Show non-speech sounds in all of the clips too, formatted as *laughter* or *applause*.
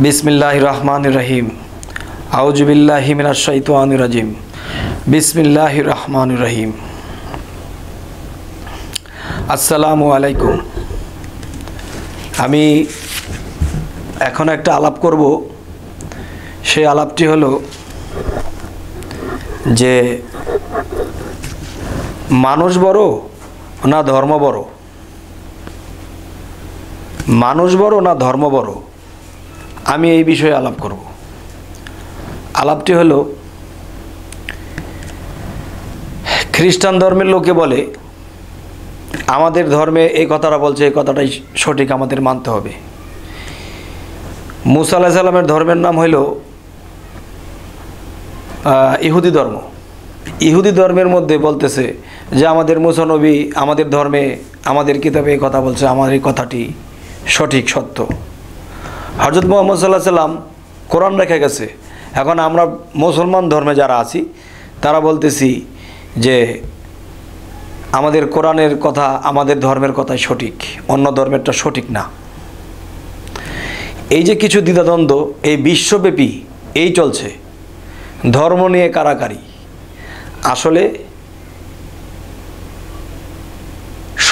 বিসমিল্লাহ রহমান রহিম আউজবিল্লাহ মিনাশাইতান রাজিম বিসমিল্লাহ রহমান রহিম আসসালামু আলাইকুম আমি এখন একটা আলাপ করব। সেই আলাপটি হলো যে, মানুষ বড় না ধর্ম বড়? মানুষ বড় না ধর্ম বড়? আমি এই বিষয়ে আলাপ করব। আলাপটি হলো, খ্রিস্টান ধর্মের লোকে বলে, আমাদের ধর্মে এই কথাটা বলছে, এই কথাটাই সঠিক আমাদের মানতে হবে। মুসা আলাহ সাল্লামের ধর্মের নাম হইল ইহুদি ধর্ম। ইহুদি ধর্মের মধ্যে বলতেছে যে, আমাদের মুসানবী আমাদের ধর্মে আমাদের কিতাবে এই কথা বলছে, আমার এই কথাটি সঠিক সত্য। হজরত মোহাম্মদ সাল্লাহ সাল্লাম কোরআন রেখে গেছে। এখন আমরা মুসলমান ধর্মে যারা আছি, তারা বলতেছি যে আমাদের কোরআনের কথা আমাদের ধর্মের কথাই সঠিক, অন্য ধর্মেরটা সঠিক না। এই যে কিছু দ্বিধাদ্বন্দ্ব, এই বিশ্বব্যাপী এই চলছে। ধর্ম নিয়ে কারাকারি। আসলে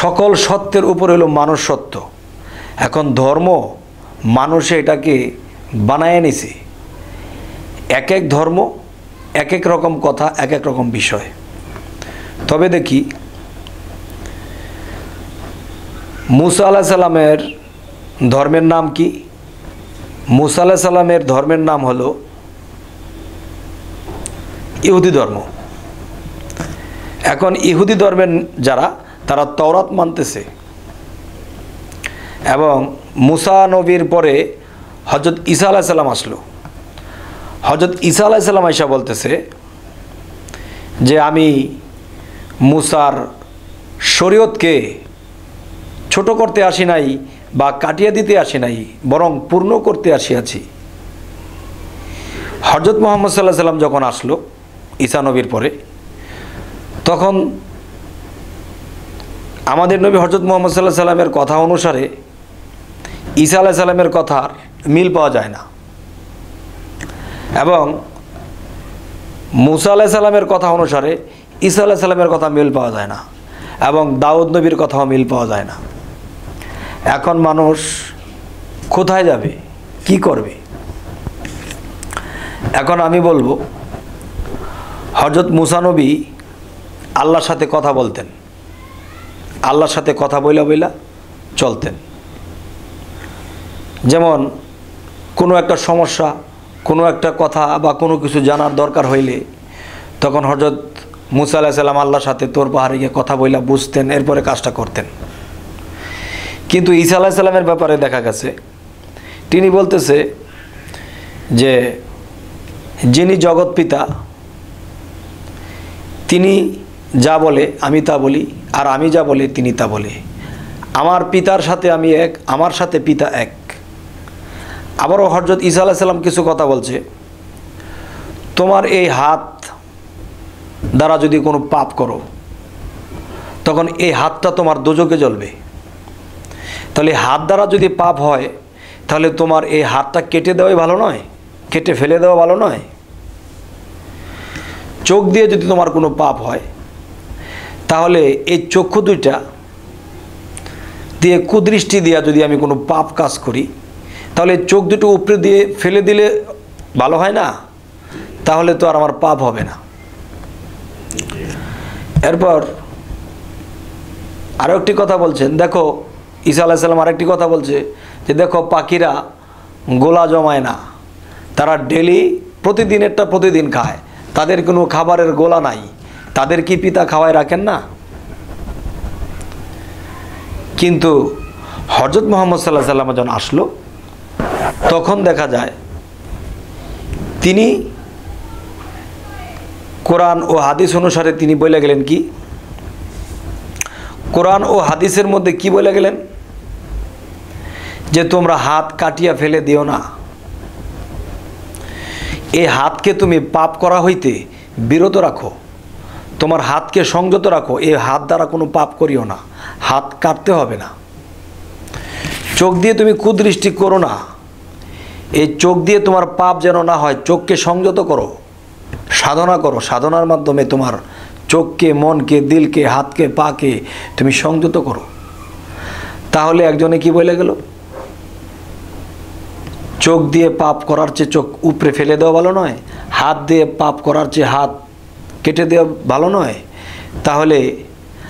সকল সত্যের উপর হলো মানুষ সত্য এখন ধর্ম মানুষে এটাকে বানায় নিছে এক এক ধর্ম, এক এক রকম কথা, এক এক রকম বিষয়। তবে দেখি, মুসা আলাহ সাল্লামের ধর্মের নাম কি? মুসা আলাহ সাল্লামের ধর্মের নাম হলো ইহুদি ধর্ম। এখন ইহুদি ধর্মের যারা, তারা তওরাত মানতেছে। এবং মুসা নবীর পরে হজরত ঈসা আলাহিসাল্লাম আসলো। হজরত ঈসা আলাহিসাল্লাম আইসা বলতেছে যে, আমি মুসার শরীয়তকে ছোট করতে আসি নাই বা কাটিয়ে দিতে আসি নাই, বরং পূর্ণ করতে আসিয়াছি। হজরত মোহাম্মদ সাল্লাহ সাল্লাম যখন আসলো ঈসা নবীর পরে, তখন আমাদের নবী হজরত মোহাম্মদ সাল্লাহ সাল্লামের কথা অনুসারে ঈসা আলাহ সাল্লামের কথার মিল পাওয়া যায় না। এবং মুসা আলাহ সাল্লামের কথা অনুসারে ঈসা আলাহ সাল্লামের কথা মিল পাওয়া যায় না এবং দাউদ নবীর কথাও মিল পাওয়া যায় না। এখন মানুষ কোথায় যাবে? কি করবে? এখন আমি বলব হজরত মুসানবী আল্লাহর সাথে কথা বলতেন। আল্লাহর সাথে কথা বইলা বইলা চলতেন। যেমন কোনো একটা সমস্যা, কোনো একটা কথা বা কোনো কিছু জানার দরকার হইলে তখন হজরত মুসা আলাহ সাল্লাম আল্লাহর সাথে তোর পাহাড়ে গিয়ে কথা বইলা বুঝতেন, এরপরে কাজটা করতেন। কিন্তু ঈসা আলাহ সাল্লামের ব্যাপারে দেখা গেছে, তিনি বলতেছে যে যিনি জগৎ পিতা, তিনি যা বলে আমি তা বলি, আর আমি যা বলি তিনি তা বলে। আমার পিতার সাথে আমি এক, আমার সাথে পিতা এক। আবারও হজরত ঈসা আলাহ সাল্লাম কিছু কথা বলছে। তোমার এই হাত দ্বারা যদি কোনো পাপ করো, তখন এই হাতটা তোমার দোজকে জ্বলবে। তাহলে হাত দ্বারা যদি পাপ হয়, তাহলে তোমার এই হাতটা কেটে দেওয়াই ভালো নয়, কেটে ফেলে দেওয়া ভালো নয়। চোখ দিয়ে যদি তোমার কোনো পাপ হয়, তাহলে এই চক্ষু দুইটা দিয়ে কুদৃষ্টি দিয়া যদি আমি কোনো পাপ কাজ করি তাহলে চোখ দুটো উপরে দিয়ে ফেলে দিলে ভালো হয় না? তাহলে তো আর আমার পাপ হবে না। এরপর আরও একটি কথা বলছেন, দেখো ঈসা আলাহ সাল্লাম আরেকটি কথা বলছে যে, দেখো পাখিরা গোলা জমায় না, তারা ডেলি প্রতিদিনেরটা প্রতিদিন খায়, তাদের কোনো খাবারের গোলা নাই, তাদের কি পিতা খাওয়ায় রাখেন না? কিন্তু হজরত মোহাম্মদ সাল্লাহ সাল্লাম যখন আসলো তখন দেখা যায়, তিনি কোরআন ও হাদিস অনুসারে তিনি বলে গেলেন কি? কোরআন ও হাদিসের মধ্যে কি বলে গেলেন? যে তোমরা হাত কাটিয়া ফেলে দিও না। এই হাতকে তুমি পাপ করা হইতে বিরত রাখো। তোমার হাতকে সংযত রাখো। এই হাত দ্বারা কোনো পাপ করিও না। হাত কাটতে হবে না। চোখ দিয়ে তুমি কুদৃষ্টি করো না। এই চোখ দিয়ে তোমার পাপ যেন না হয়, চোখকে সংযত করো, সাধনা করো। সাধনার মাধ্যমে তোমার চোখকে, মনকে, দিলকে, হাতকে, পাকে তুমি সংযত করো। তাহলে একজনে কি বলে গেল? চোখ দিয়ে পাপ করার চেয়ে চোখ উপরে ফেলে দেওয়া ভালো নয়, হাত দিয়ে পাপ করার চেয়ে হাত কেটে দেওয়া ভালো নয়। তাহলে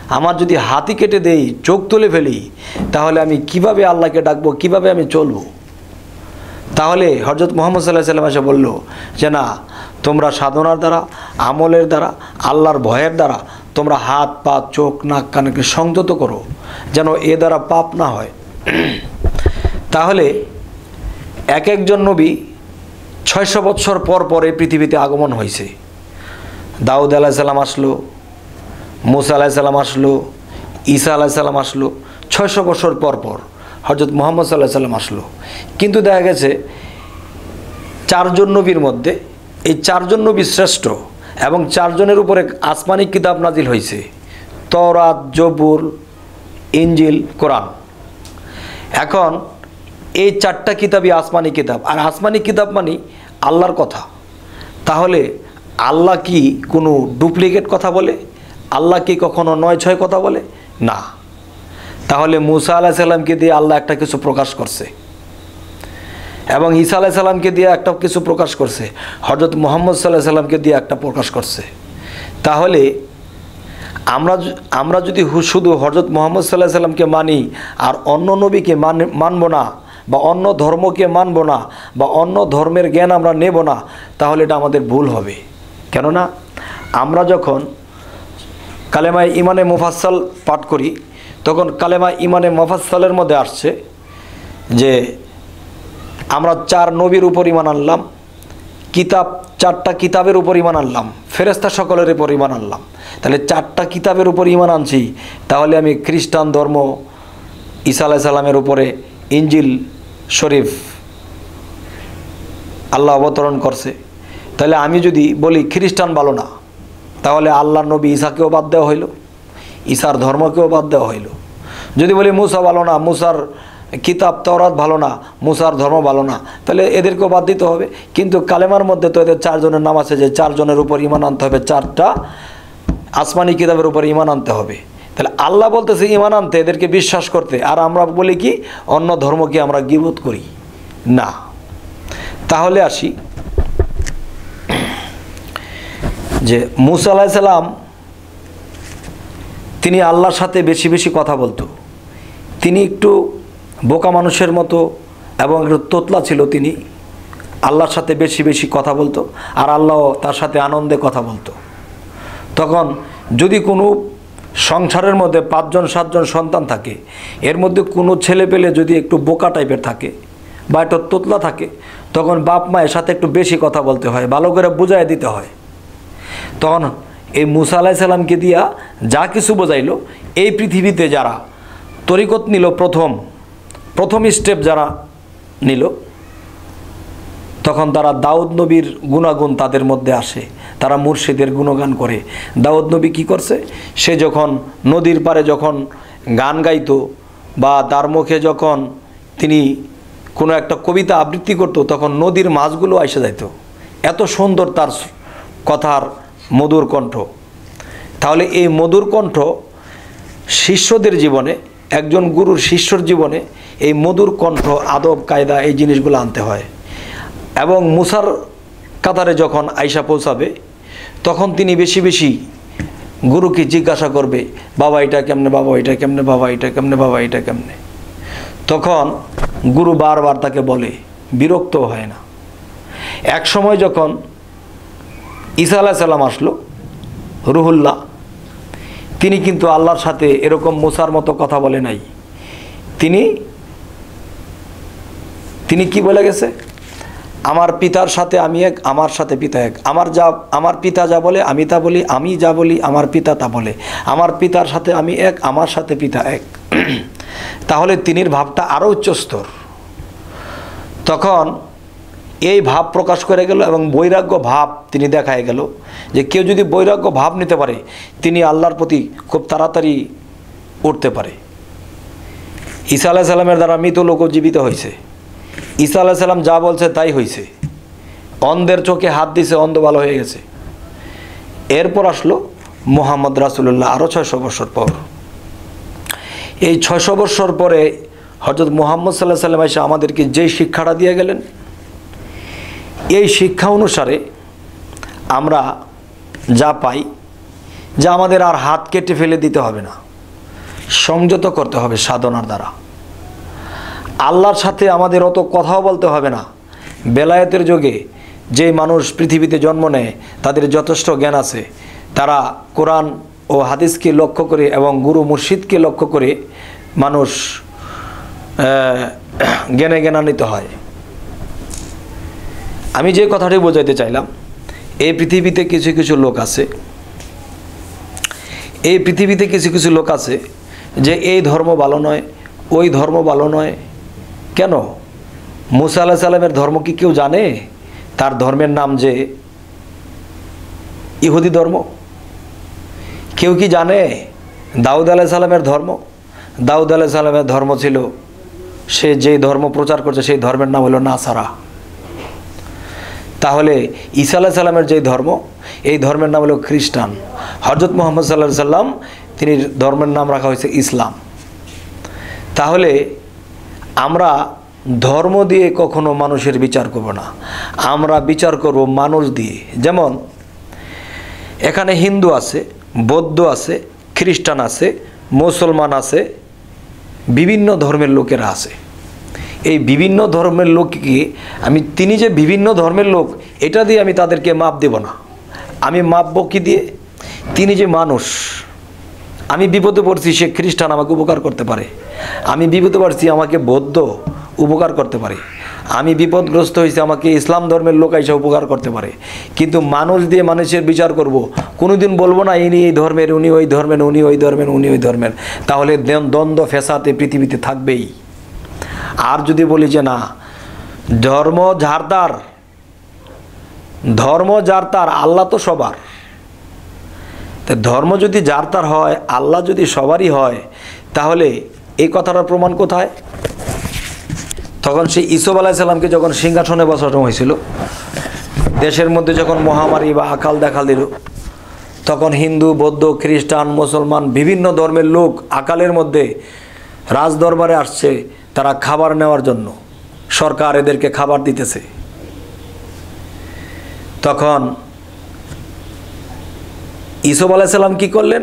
আমার যদি হাতি কেটে দেই, চোখ তুলে ফেলি, তাহলে আমি কীভাবে আল্লাহকে ডাকবো, কীভাবে আমি চলবো? তাহলে হজরত মোহাম্মদ সাল্লাহ সাল্লাম এসে বলল, যে না, তোমরা সাধনার দ্বারা, আমলের দ্বারা, আল্লাহর ভয়ের দ্বারা, তোমরা হাত, পা, চোখ, নাক, কানকে সংযত করো, যেন এ দ্বারা পাপ না হয়। তাহলে এক একজন নবী ছয়শো বৎসর পর পর পৃথিবীতে আগমন হয়েছে। দাউদ আলাহিসাল্লাম আসলো, মুসা আলাহিসাল্লাম আসলো, ঈসা আলাহিসাল্লাম আসলো, ছয়শো বছর পর পর। হজরত মোহাম্মদ সাল্লাহ সাল্লাম আসলো। কিন্তু দেখা গেছে, চারজন নবীর মধ্যে এই চারজন নবী শ্রেষ্ঠ এবং চারজনের উপরে আসমানি কিতাব নাজিল হয়েছে। তরাত জবুর ইঞ্জিল কোরআন। এখন এই চারটা কিতাবই আসমানি কিতাব। আর আসমানি কিতাব মানে আল্লাহর কথা। তাহলে আল্লাহ কি কোনো ডুপ্লিকেট কথা বলে? আল্লাহ কি কখনো নয় ছয় কথা বলে? না। তাহলে মুসা আলাহ সাল্লামকে দিয়ে আল্লাহ একটা কিছু প্রকাশ করছে। এবং ঈসা আলাহ সাল্লামকে দিয়ে একটা কিছু প্রকাশ করছে। হজরত মোহাম্মদ সাল্লাহ সাল্লামকে দিয়ে একটা প্রকাশ করছে। তাহলে আমরা আমরা যদি শুধু হজরত মোহাম্মদ সাল্লাহ সাল্লামকে মানি, আর অন্য নবীকে মান, মানব না, বা অন্য ধর্মকে মানব না, বা অন্য ধর্মের জ্ঞান আমরা নেব না, তাহলে এটা আমাদের ভুল হবে। কেননা আমরা যখন কালেমায় ইমানে মুফাসসাল পাঠ করি তখন কালেমা ইমানে মুফাসসালের মধ্যে আসছে যে আমরা চার নবীর উপর ইমান আনলাম, কিতাব, চারটা কিতাবের উপর ইমান আনলাম ফেরেস্তা সকলের উপর ইমান আনলাম। তাহলে চারটা কিতাবের উপর ইমান আনছি, তাহলে আমি খ্রিস্টান ধর্ম ঈসা আলাহ সাল্লামের উপরে ইঞ্জিল শরীফ আল্লাহ অবতরণ করছে। তাহলে আমি যদি বলি খ্রিস্টান ভালো না, তাহলে আল্লাহ নবী ঈসাকেও বাদ দেওয়া হইল। ঈসার ধর্মকেও বাদ দেওয়া হইল। যদি বলি মুসা ভালো না, মুসার কিতাব তওরাত ভালো না, মুসার ধর্ম ভালো না, তাহলে এদেরকেও বাদ দিতে হবে। কিন্তু কালেমার মধ্যে তো এদের চারজনের নাম আছে যে চারজনের উপর ইমান আনতে হবে, চারটা আসমানি কিতাবের উপর ইমান আনতে হবে। তাহলে আল্লাহ বলতেছে ইমান আনতে, এদেরকে বিশ্বাস করতে। আর আমরা বলি কি, অন্য ধর্মকে আমরা গিবোধ করি। না। তাহলে আসি যে মুসা আলাহিসাল্লাম তিনি আল্লাহর সাথে বেশি বেশি কথা বলতো। তিনি একটু বোকা মানুষের মতো এবং একটু তোতলা ছিল তিনি। আল্লাহর সাথে বেশি বেশি কথা বলতো আর আল্লাহ তার সাথে আনন্দে কথা বলতো। তখন যদি কোনো সংসারের মধ্যে পাঁচজন, সাতজন সন্তান থাকে, এর মধ্যে কোনো ছেলে পেলে যদি একটু বোকা টাইপের থাকে বা একটু তোতলা থাকে, তখন বাপ মায়ের সাথে একটু বেশি কথা বলতে হয়, ভালো করে বুঝাই দিতে হয়। তখন এই মুসা আলাহিসাল্লামকে দিয়া যা কিছু বোঝাইল, এই পৃথিবীতে যারা তরিকত নিল প্রথম প্রথম স্টেপ যারা নিল, তখন তারা দাউদ নবীর গুণাগুণ তাদের মধ্যে আসে। তারা মুর্শিদের গুণগান করে। দাউদ নবী কী করছে? সে যখন নদীর পাড়ে যখন গান গাইতো বা তার মুখে যখন তিনি কোনো একটা কবিতা আবৃত্তি করতো, তখন নদীর মাছগুলো এসে যাইত। এত সুন্দর তার কথার মধুর কণ্ঠ। তাহলে এই মধুর কণ্ঠ শিষ্যদের জীবনে, একজন গুরুর শিষ্যর জীবনে এই মধুর কণ্ঠ, আদব, কায়দা এই জিনিসগুলো আনতে হয়। এবং মুসার কাতারে যখন আয়সা পৌঁছাবে, তখন তিনি বেশি বেশি গুরুকে জিজ্ঞাসা করবে, বাবা, এটা কেমনে? বাবা, এটা কেমনে? বাবা, এটা কেমনে? বাবা, এটা কেমনে? তখন গুরু বারবার তাকে বলে বিরক্ত হয় না। এক সময় যখন ঈসা আলাহ সাল্লাম আসলো, রুহুল্লাহ। তিনি কিন্তু আল্লাহর সাথে এরকম মুসার মতো কথা বলে নাই। তিনি তিনি কি বলে গেছে? আমার পিতার সাথে আমি এক, আমার সাথে পিতা এক। আমার যা, আমার পিতা যা বলে, আমি তা বলি, আমি যা বলি, আমার পিতা তা বলে। আমার পিতার সাথে আমি এক, আমার সাথে পিতা এক। *clears throat* তাহলে তিনির ভাবটা আরও উচ্চস্তর। তখন এই ভাব প্রকাশ করে গেল এবং বৈরাগ্য ভাব তিনি দেখায় গেল যে কেউ যদি বৈরাগ্য ভাব নিতে পারে, তিনি আল্লাহর প্রতি খুব তাড়াতাড়ি উঠতে পারে। ঈসা আলাহ সাল্লামের দ্বারা মৃত লোকও জীবিত হয়েছে। ঈসা আলাহ সাল্লাম যা বলছে তাই হয়েছে। অন্ধের চোখে হাত দিছে, অন্ধ ভালো হয়ে গেছে। এরপর আসলো মোহাম্মদ রাসুল্লাহ আরও ছয়শো বছর পর। এই ছয়শো বছর পরে হজরত মোহাম্মদ সাল্লাহ সাল্লাম এসে আমাদেরকে যেই শিক্ষাটা দিয়ে গেলেন এই শিক্ষা অনুসারে আমরা যা পাই, যা আমাদের আর হাত কেটে ফেলে দিতে হবে না। সংযত করতে হবে সাধনার দ্বারা। আল্লাহর সাথে আমাদের অত কথাও বলতে হবে না। বেলায়েতের যুগে যে মানুষ পৃথিবীতে জন্ম নেয়, তাদের যথেষ্ট জ্ঞান আছে। তারা কোরআন ও হাদিসকে লক্ষ্য করে এবং গুরু মুর্শিদকে লক্ষ্য করে মানুষ *clears throat* জ্ঞানে জ্ঞানান্বিত হয়। আমি যে কথাটি বোঝাইতে চাইলাম, এই পৃথিবীতে কিছু কিছু লোক আছে, এই পৃথিবীতে কিছু কিছু লোক আছে যে এই ধর্ম ভালো নয়, ওই ধর্ম ভালো নয়। কেন? মুসা আল্লাহ সাল্লামের ধর্ম কি কেউ জানে? তার ধর্মের নাম যে ইহুদি ধর্ম। কেউ কি জানে দাউদ আলাহ সাল্লামের ধর্ম? দাউদ আলাহ সাল্লামের ধর্ম ছিল, সে যেই ধর্ম প্রচার করছে, সেই ধর্মের নাম হলো নাসারা। তাহলে ঈসা আলাহ সাল্লামের যে ধর্ম, এই ধর্মের নাম হলো খ্রিস্টান। হজরত মোহাম্মদ সাল্লাহ সাল্লাম, তিনি ধর্মের নাম রাখা হয়েছে ইসলাম। তাহলে আমরা ধর্ম দিয়ে কখনো মানুষের বিচার করব না। আমরা বিচার করব মানুষ দিয়ে। যেমন, এখানে হিন্দু আছে, বৌদ্ধ আছে, খ্রিস্টান আছে, মুসলমান আছে, বিভিন্ন ধর্মের লোকেরা আছে। এই বিভিন্ন ধর্মের লোককে আমি, তিনি যে বিভিন্ন ধর্মের লোক, এটা দিয়ে আমি তাদেরকে মাপ দেব না। আমি মাপবো কি দিয়ে? তিনি যে মানুষ, আমি বিপদে পড়ছি, সে খ্রিস্টান আমাকে উপকার করতে পারে। আমি বিপদে পড়ছি, আমাকে বৌদ্ধ উপকার করতে পারে। আমি বিপদগ্রস্ত হয়েছি, আমাকে ইসলাম ধর্মের লোক এসে উপকার করতে পারে। কিন্তু মানুষ দিয়ে মানুষের বিচার করব, কোনোদিন বলব না, ইনি এই ধর্মের, উনি ওই ধর্মের, উনি ওই ধর্মের, উনি ওই ধর্মের। তাহলে দ্বন্দ্ব- ফেসাতে পৃথিবীতে থাকবেই। আর যদি বলি যে না, ধর্ম যার তার ধর্ম যার তার আল্লাহ তো সবার। ধর্ম যদি যার তার হয়, আল্লাহ যদি সবারই হয়, তাহলে এই কথাটার প্রমাণ কোথায়? তখন সেই ইসব আলাইসাল্লামকে যখন সিংহাসনে বসানো হয়েছিল, দেশের মধ্যে যখন মহামারী বা আকাল দেখা দিল, তখন হিন্দু, বৌদ্ধ, খ্রিস্টান, মুসলমান, বিভিন্ন ধর্মের লোক আকালের মধ্যে রাজ দরবারে আসছে তারা খাবার নেওয়ার জন্য। সরকার এদেরকে খাবার দিতেছে। তখন ইসব আলাইসাল্লাম কি করলেন?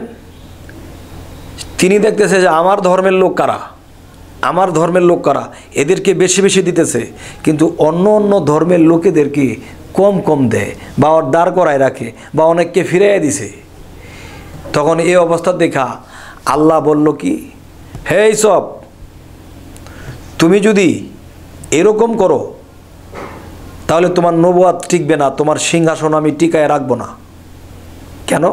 তিনি দেখতেছে যে আমার ধর্মের লোক কারা? আমার ধর্মের লোক কারা? এদেরকে বেশি বেশি দিতেছে। কিন্তু অন্য অন্য ধর্মের লোকেদেরকে কম কম দেয় বা ওর দাঁড় করায় রাখে বা অনেককে ফিরাইয়া দিছে। তখন এই অবস্থা দেখা আল্লাহ বলল কি, হে সব তুমি যদি এরকম করো, তাহলে তোমার নবুয়াদ টিকবে না, তোমার সিংহাসন আমি টিকায় রাখব না। কেন?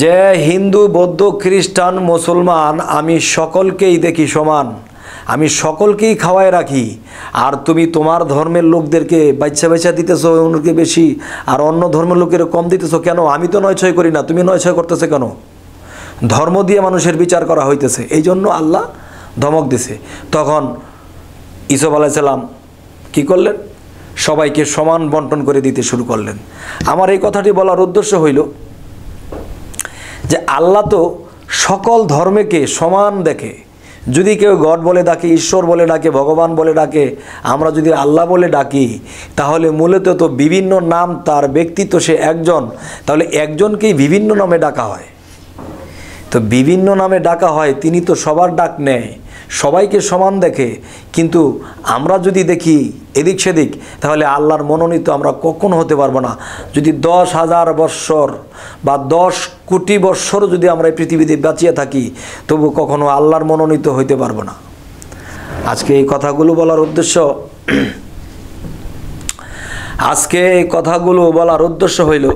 যে হিন্দু, বৌদ্ধ, খ্রিস্টান, মুসলমান, আমি সকলকেই দেখি সমান, আমি সকলকেই খাওয়ায় রাখি, আর তুমি তোমার ধর্মের লোকদেরকে বাচ্চা বাচ্চা দিতেছো অন্যকে বেশি, আর অন্য ধর্মের লোকের কম দিতেছো, কেন? আমি তো নয় ছয় করি না, তুমি নয় ছয় করতেছে কেন? ধর্ম দিয়ে মানুষের বিচার করা হইতেছে এই জন্য আল্লাহ ধমক দিছে। তখন ইসব আলাইসাল্লাম কি করলেন? সবাইকে সমান বন্টন করে দিতে শুরু করলেন। আমার এই কথাটি বলার উদ্দেশ্য হইল যে আল্লাহ তো সকল ধর্মেকে সমান দেখে। যদি কেউ গড বলে ডাকে, ঈশ্বর বলে ডাকে, ভগবান বলে ডাকে, আমরা যদি আল্লাহ বলে ডাকি, তাহলে মূলত তো বিভিন্ন নাম তার ব্যক্তিত্ব সে একজন। তাহলে একজনকেই বিভিন্ন নামে ডাকা হয়। তো বিভিন্ন নামে ডাকা হয়, তিনি তো সবার ডাক নেয়। সবাইকে সমান দেখে। কিন্তু আমরা যদি দেখি এদিক সেদিক, তাহলে আল্লাহর মনোনীত আমরা কখনো হতে পারব না। যদি দশ হাজার বৎসর বা দশ কোটি বৎসর যদি আমরা এই পৃথিবীতে বাঁচিয়ে থাকি, তবু কখনো আল্লাহর মনোনীত হইতে পারব না। আজকে এই কথাগুলো বলার উদ্দেশ্য *clears throat* আজকে এই কথাগুলো বলার উদ্দেশ্য হইল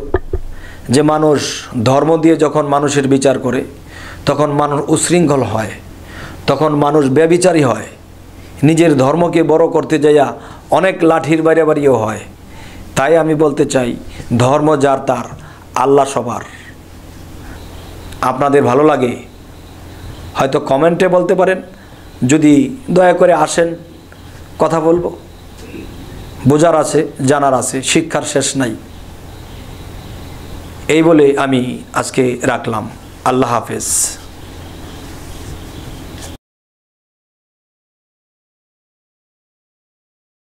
যে মানুষ ধর্ম দিয়ে যখন মানুষের বিচার করে, তখন মানুষ উশৃঙ্খল হয়। তখন মানুষ ব্যবিচারী হয়। নিজের ধর্মকে বড় করতে যাইয়া অনেক লাঠির বাইরে বাড়িও হয়। তাই আমি বলতে চাই, ধর্ম যার তার, আল্লাহ সবার। আপনাদের ভালো লাগে? হয়তো কমেন্টে বলতে পারেন। যদি দয়া করে আসেন, কথা বলব। বোঝার আছে, জানার আছে, শিক্ষার শেষ নাই। এই বলে আমি আজকে রাখলাম। আল্লাহ হাফেজ।